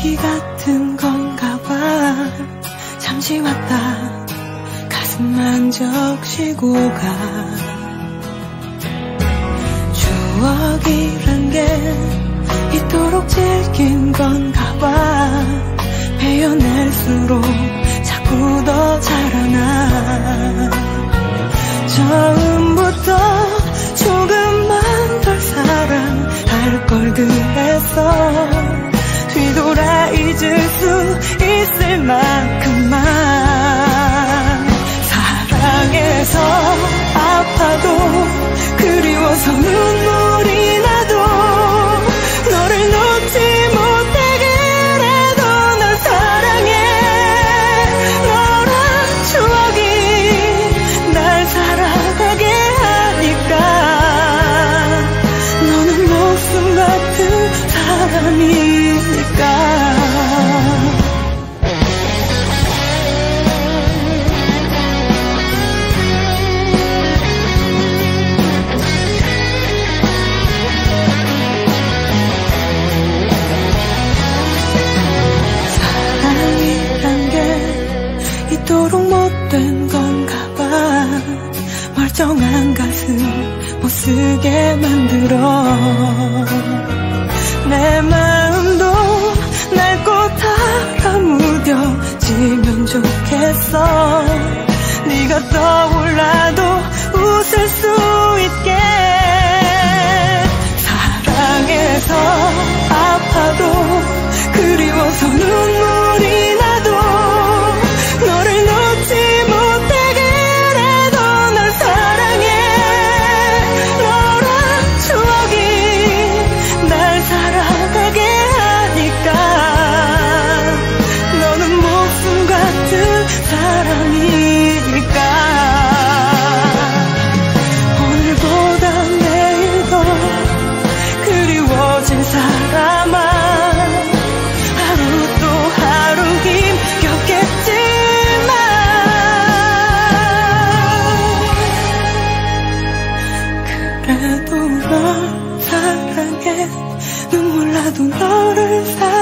이야기 같은 건가 봐. 잠시 왔다. 가슴만 적시고 가. 추억이란 게 이토록 질긴 건가 봐. 베어낼수록 자꾸 더 자라나. 처음부터 조금만 덜 사랑할 걸 그랬어 만큼만 사랑해서 아파도 그리워서 눈물 멀쩡한 가슴 못 쓰게 만들어. 내 마음도 날꽃 달아 무뎌지면 좋겠어. 네가 떠올라도 눈물 나도 너를 사랑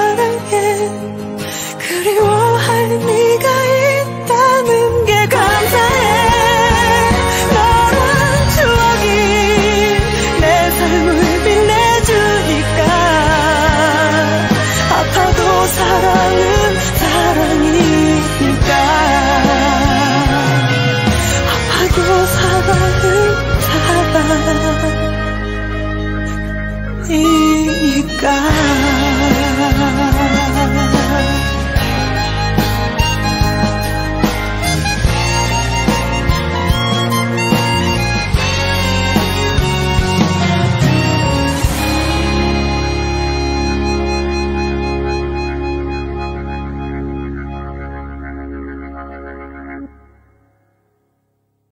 God.